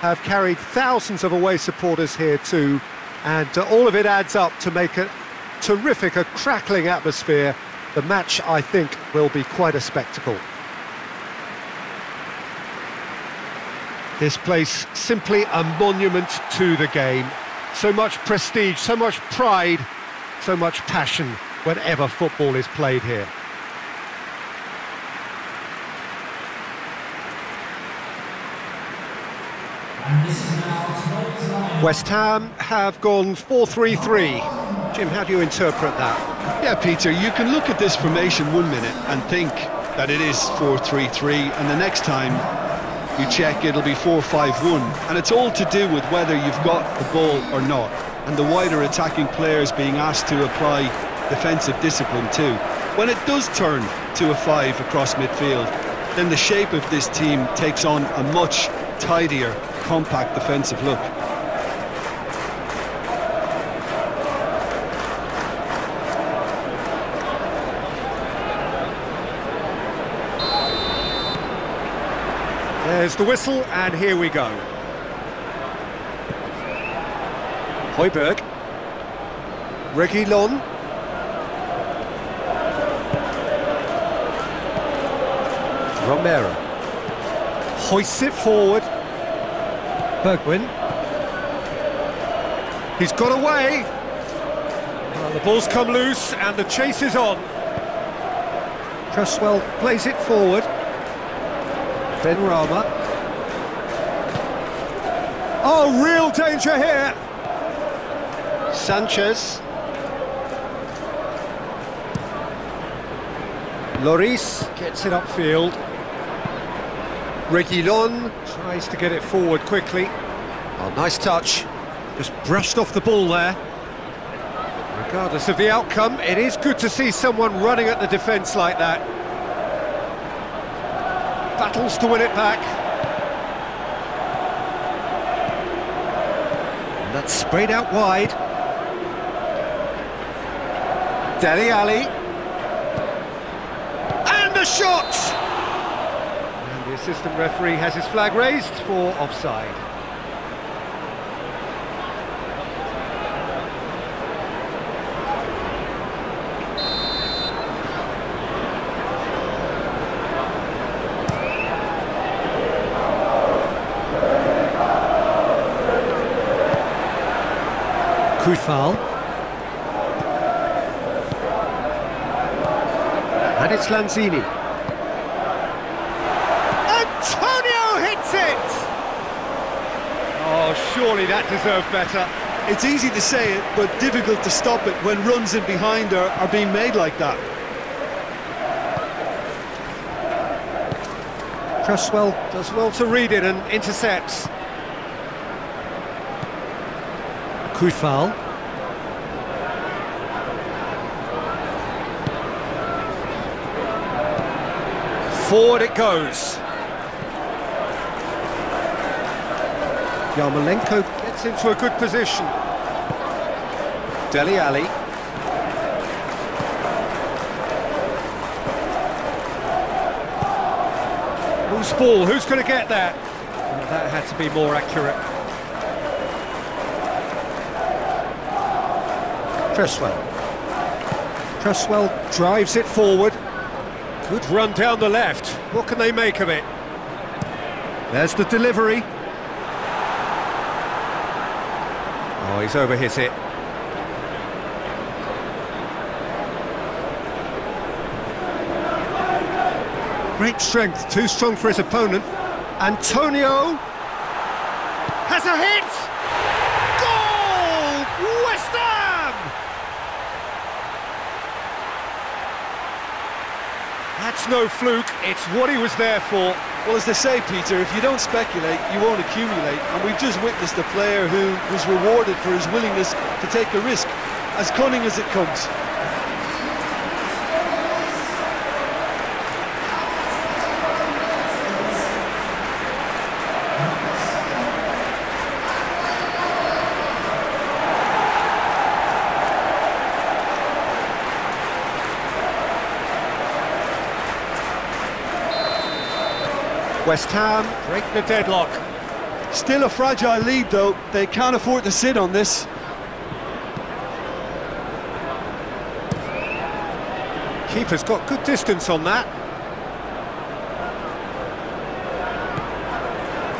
have carried thousands of away supporters here too, and uh, all of it adds up to make a terrific, a crackling atmosphere. The match, I think, will be quite a spectacle. This place simply a monument to the game. So much prestige, so much pride, so much passion whenever football is played here. West Ham have gone 4-3-3. Jim, how do you interpret that? Yeah, Peter, you can look at this formation one minute and think that it is 4-3-3, and the next time you check it'll be 4-5-1, and it's all to do with whether you've got the ball or not, and the wider attacking players being asked to apply defensive discipline too. When it does turn to a five across midfield, then the shape of this team takes on a much tidier, compact defensive look. There's the whistle, and here we go. Højbjerg. Reguilon. Romero. Hoists it forward. Bergwijn. He's got away. Well, the ball's come loose, and the chase is on. Cresswell plays it forward. Benrahma. Oh, real danger here. Sanchez. Lloris gets it upfield. Reguilon tries to get it forward quickly. Oh, nice touch. Just brushed off the ball there. Regardless of the outcome, it is good to see someone running at the defence like that battles to win it back. And that's sprayed out wide. Dele Alli. And the shot! And the assistant referee has his flag raised for offside. Coufal. And it's Lanzini. Antonio hits it! Oh, surely that deserved better. It's easy to say it, but difficult to stop it when runs in behind are, are being made like that. Cresswell does well to read it and intercepts. Coufal. Forward it goes. Yarmolenko gets into a good position. Dele Alli. Loose ball, who's going to get that? Well, that had to be more accurate. Cresswell. Cresswell drives it forward. Good run down the left. What can they make of it? There's the delivery. Oh, he's overhit it. Great strength, too strong for his opponent. Antonio has a hit! Goal! West Ham! That's It's no fluke, it's what he was there for. Well, as they say, Peter, if you don't speculate, you won't accumulate. And we've just witnessed a player who was rewarded for his willingness to take a risk, as cunning as it comes. West Ham break the deadlock. Still a fragile lead, though. They can't afford to sit on this. Keeper's got good distance on that.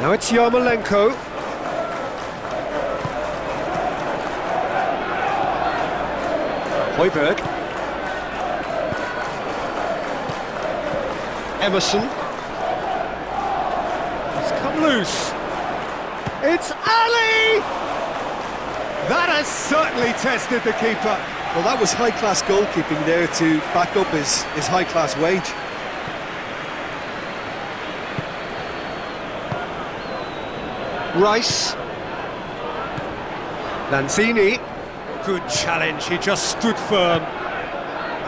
Now it's Yarmolenko. Højbjerg. Emerson. He's come loose. It's Alli! That has certainly tested the keeper. Well, that was high-class goalkeeping there to back up his, his high-class wage. Rice. Lanzini. Good challenge, he just stood firm.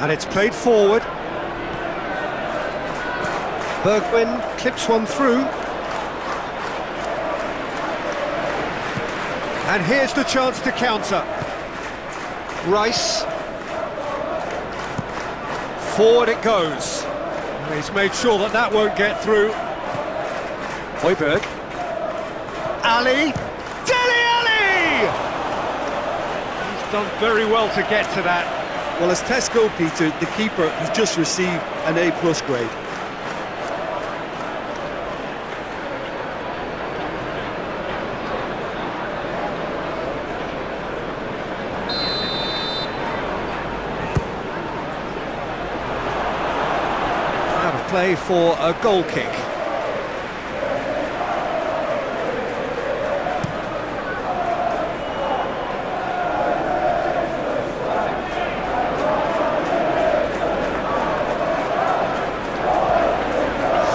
And it's played forward. Bergwijn clips one through. And here's the chance to counter. Rice. Forward it goes. He's made sure that that won't get through. Højbjerg. Alli. Dele Alli! He's done very well to get to that. Well, as Tesco, Peter, the keeper has just received an A-plus grade. Play for a goal kick.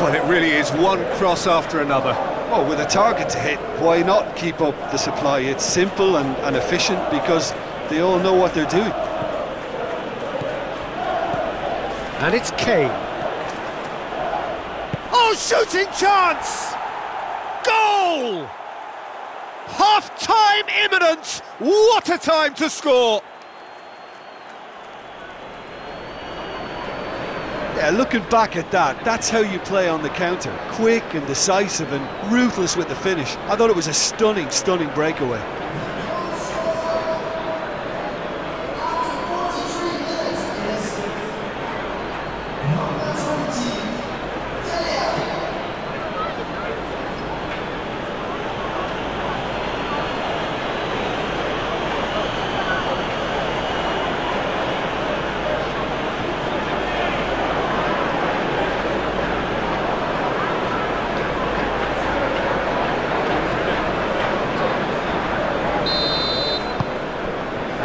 Well, it really is one cross after another. Oh, with a target to hit, why not keep up the supply? It's simple and, and efficient because they all know what they're doing. And it's Kane. Shooting chance! Goal! Half-time imminent! What a time to score! Yeah, looking back at that, that's how you play on the counter. Quick and decisive and ruthless with the finish. I thought it was a stunning, stunning breakaway.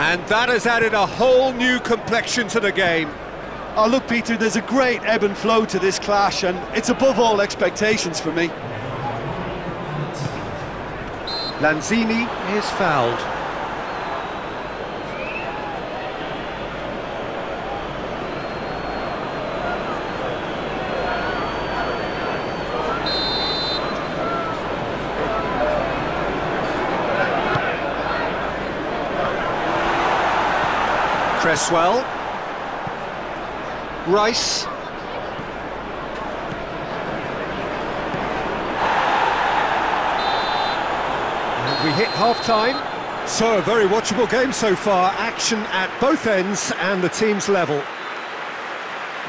And that has added a whole new complexion to the game. Oh, look, Peter, there's a great ebb and flow to this clash, and it's above all expectations for me. Lanzini is fouled. Cresswell. Rice. And we hit half-time. So, a very watchable game so far. Action at both ends and the team's level.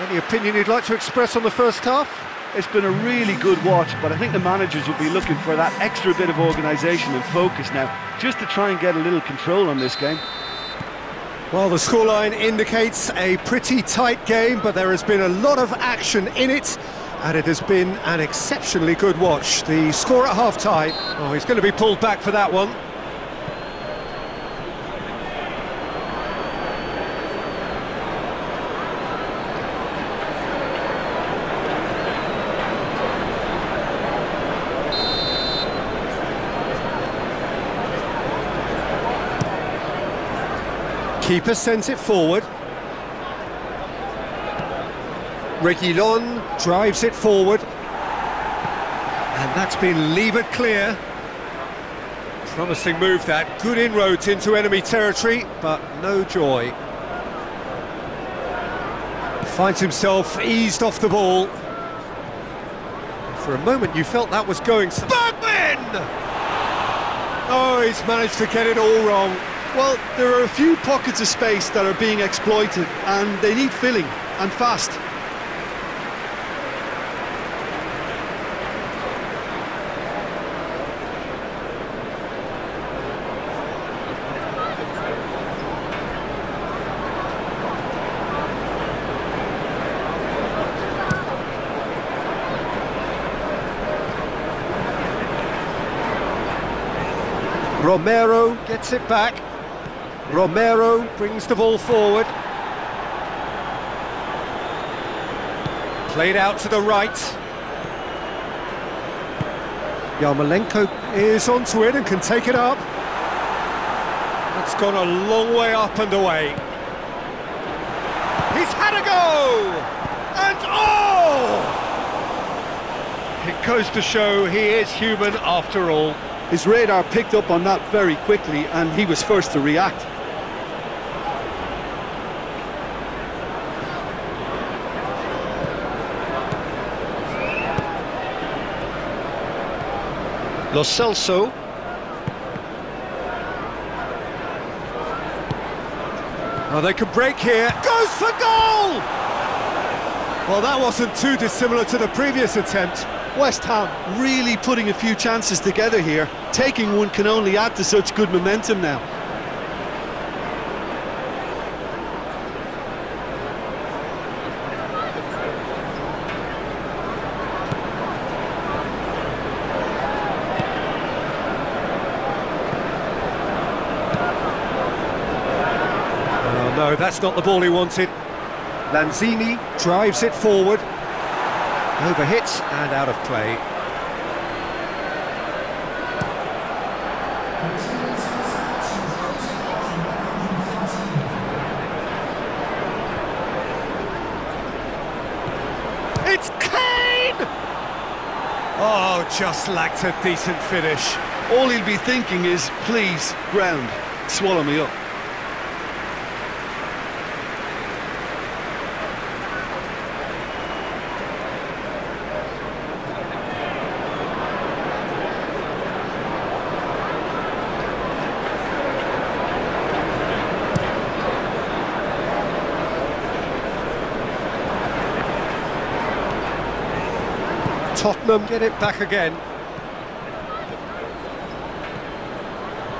Any opinion you'd like to express on the first half? It's been a really good watch, but I think the managers will be looking for that extra bit of organisation and focus now, just to try and get a little control on this game. Well, the scoreline indicates a pretty tight game, but there has been a lot of action in it, and it has been an exceptionally good watch. The score at half-time, oh, he's going to be pulled back for that one. Keeper sends it forward. Reguilon drives it forward. And that's been levered clear. Promising move that. Good inroads into enemy territory, but no joy. Finds himself eased off the ball. For a moment you felt that was going... Bergman! Oh, he's managed to get it all wrong. Well, there are a few pockets of space that are being exploited, and they need filling, and fast. Romero gets it back. Romero brings the ball forward. Played out to the right. Yarmolenko is onto it and can take it up. That's gone a long way up and away. He's had a go! And oh! It goes to show he is human after all. His radar picked up on that very quickly and he was first to react. Lo Celso. Oh, they could break here. Goes for goal! Well, that wasn't too dissimilar to the previous attempt. West Ham really putting a few chances together here. Taking one can only add to such good momentum now. Oh, that's not the ball he wanted. Lanzini drives it forward. Overhits and out of play. It's Kane! Oh, just lacked a decent finish. All he'll be thinking is, please, ground, swallow me up. Tottenham get it back again.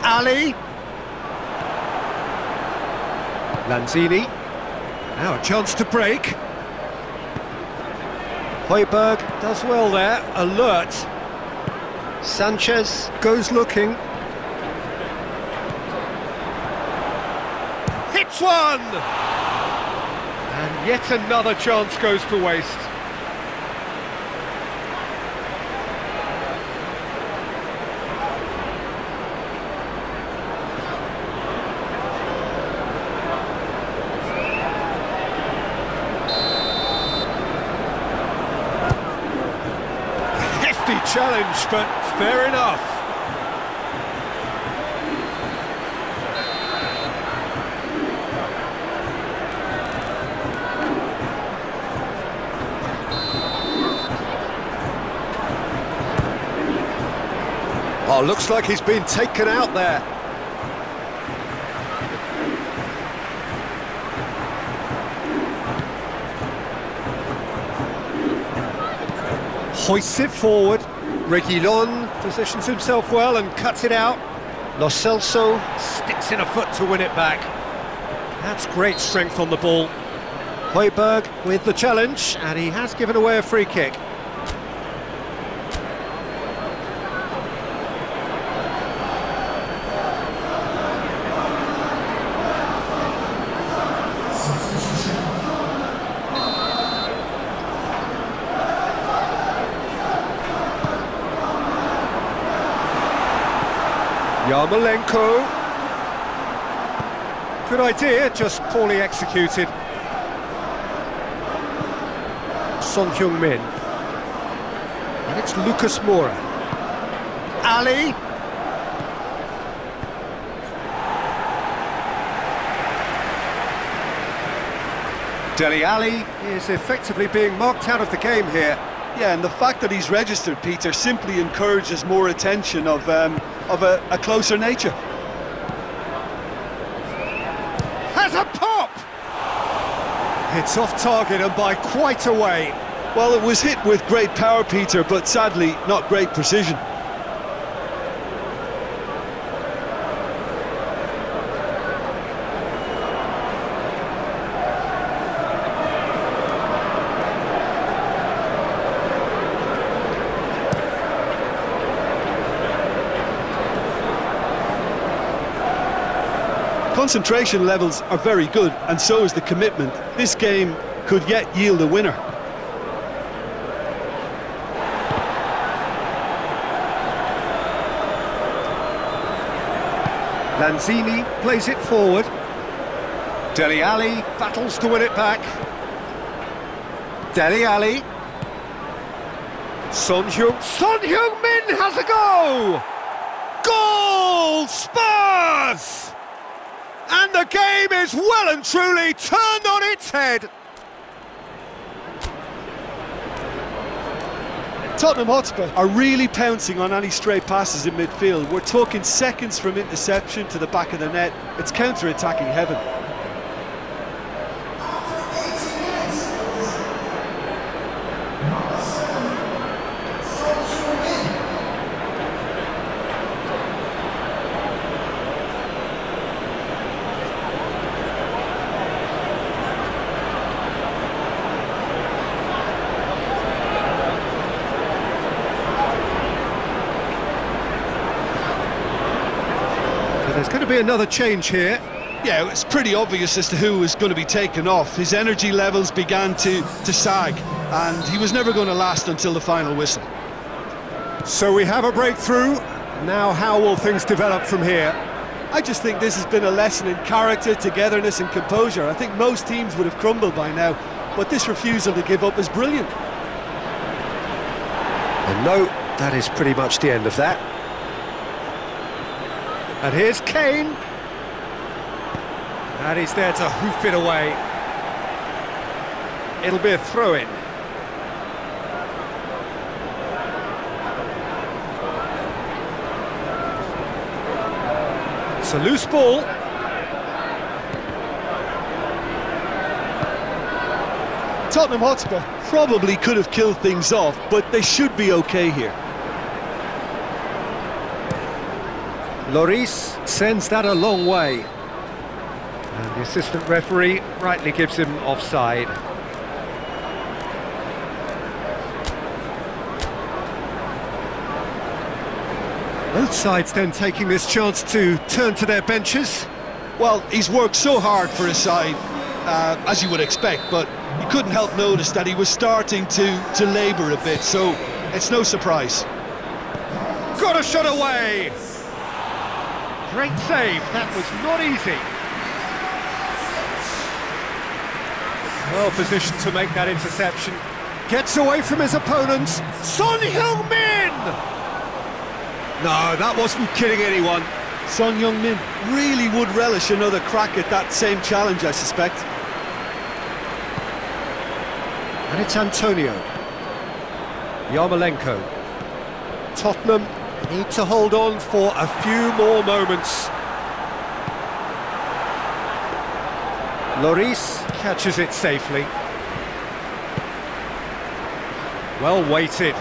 Alli. Lanzini. Now a chance to break. Højbjerg does well there, alert. Sanchez goes looking. Hits one! And yet another chance goes to waste. But fair enough. Oh, looks like he's been taken out there. Hoists it forward. Reguilon positions himself well and cuts it out. Lo Celso sticks in a foot to win it back. That's great strength on the ball. Højbjerg with the challenge, and he has given away a free kick. Yarmolenko. Good idea, just poorly executed. Son Heung-min. And it's Lucas Moura. Alli. Dele Alli is effectively being marked out of the game here. Yeah, and the fact that he's registered, Peter, simply encourages more attention of, um, of a, a closer nature. Has a pop! It's off target and by quite a way. Well, it was hit with great power, Peter, but sadly, not great precision. Concentration levels are very good, and so is the commitment. This game could yet yield a winner. Lanzini plays it forward. Dele Alli battles to win it back. Dele Alli. Son Heung... Son Heung-min has a go! Goal! Spurs! And the game is well and truly turned on its head. Tottenham Hotspur are really pouncing on any stray passes in midfield. We're talking seconds from interception to the back of the net. It's counter-attacking heaven. Another change here. Yeah, it's pretty obvious as to who was going to be taken off. His energy levels began to, to sag, and he was never going to last until the final whistle. So we have a breakthrough. Now how will things develop from here? I just think this has been a lesson in character, togetherness and composure. I think most teams would have crumbled by now, but this refusal to give up is brilliant. And no, that is pretty much the end of that. And here's Kane. And he's there to hoof it away. It'll be a throw-in. It's a loose ball. Tottenham Hotspur probably could have killed things off, but they should be okay here. Lloris sends that a long way. And the assistant referee rightly gives him offside. Both sides then taking this chance to turn to their benches. Well, he's worked so hard for his side, uh, as you would expect, but you couldn't help notice that he was starting to, to labour a bit, so it's no surprise. Got a shot away! Great save, that was not easy. Well positioned to make that interception. Gets away from his opponents. Son Heung-min! No, that wasn't kidding anyone. Son Heung-min really would relish another crack at that same challenge, I suspect. And it's Antonio. Yarmolenko. Tottenham need to hold on for a few more moments. Lloris catches it safely. Well weighted.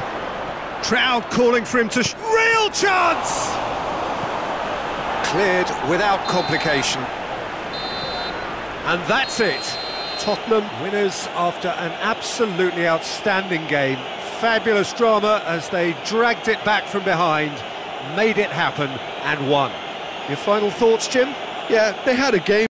Crowd calling for him to... Sh Real chance! Cleared without complication. And that's it. Tottenham winners after an absolutely outstanding game. Fabulous drama as they dragged it back from behind, made it happen and won. Your final thoughts, Jim? Yeah, they had a game.